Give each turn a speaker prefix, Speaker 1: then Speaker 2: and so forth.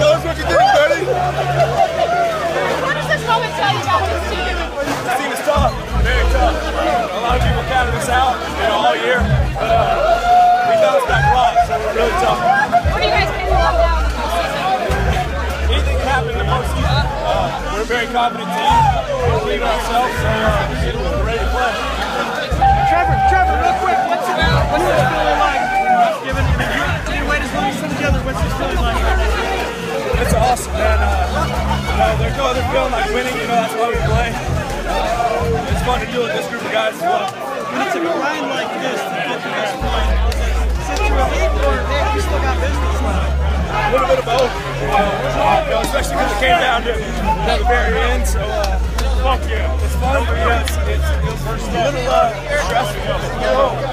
Speaker 1: Tell us what you think, buddy.
Speaker 2: What does this moment tell you about this team?
Speaker 1: This team is tough, very tough. A lot of people counted us out, you know, all year, but uh, we bounced back a lot, so we're really tough.
Speaker 2: What are you guys capable of now in the postseason?
Speaker 1: Anything can happen in the postseason. Uh, we're a very confident team. We believe in ourselves, so uh, we're ready to play.
Speaker 3: Trevor, Trevor, real quick, what's it, what's this feeling like? Given you, you wait as long as some together, what's this feeling like?
Speaker 1: It's awesome, man. Uh, you know, they're, go- they're feeling like winning, you know, that's why we play. Uh, it's fun to do with this group of guys as well.
Speaker 3: When it's a grind like this to get to this point, since you're elite or hey, we still got business left?
Speaker 1: A little bit of both, you know, you know especially because it came down to you know, the very end. So, uh, fuck yeah, it's fun, but it's, it's, it's a little uh, stressful.